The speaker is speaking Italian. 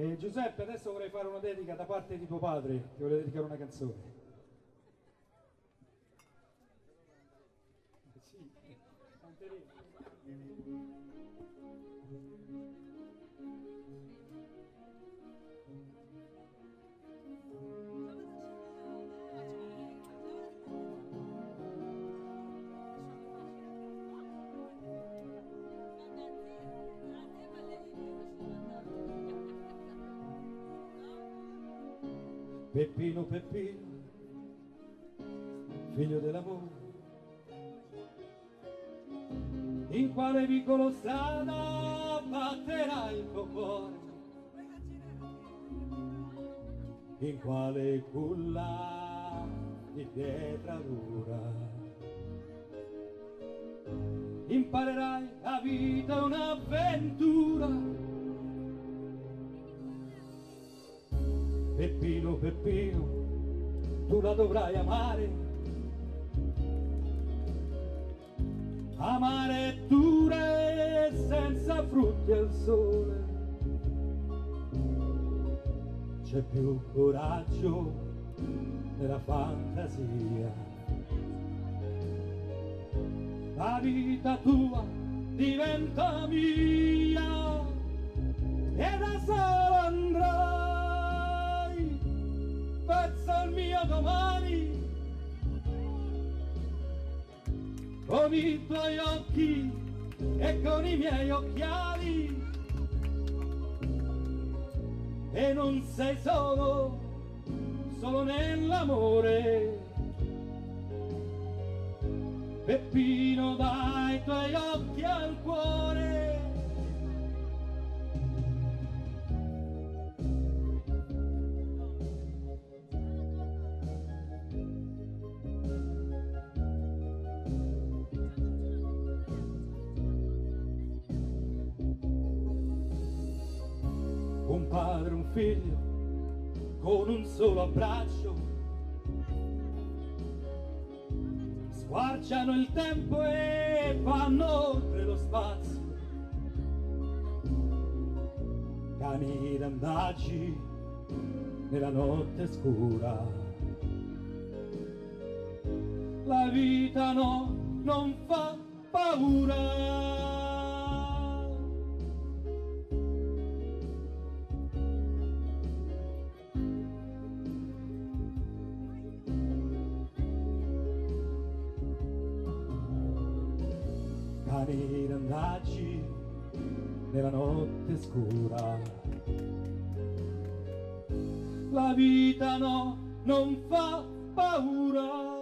E Giuseppe, adesso vorrei fare una dedica da parte di tuo padre, ti voglio dedicare una canzone. Sì, canteremo. Peppino, Peppino, figlio dell'amore, in quale vicolo strada batterà il tuo cuore? In quale culla di pietra dura? Imparerai la vita un'avventura Peppino, Peppino, tu la dovrai amare. Amare dure senza frutti al sole. C'è più coraggio nella fantasia. La vita tua diventa mia e da sola andrà con i tuoi occhi e con i miei occhiali. E non sei solo, solo nell'amore. Peppino dai tuoi occhi al cuore un padre, un figlio, con un solo abbraccio. Squarciano il tempo e vanno oltre lo spazio. Cani d'andaggi nella notte scura. La vita no, non fa paura. Cani randaggi nella notte scura. La vita no, non fa paura.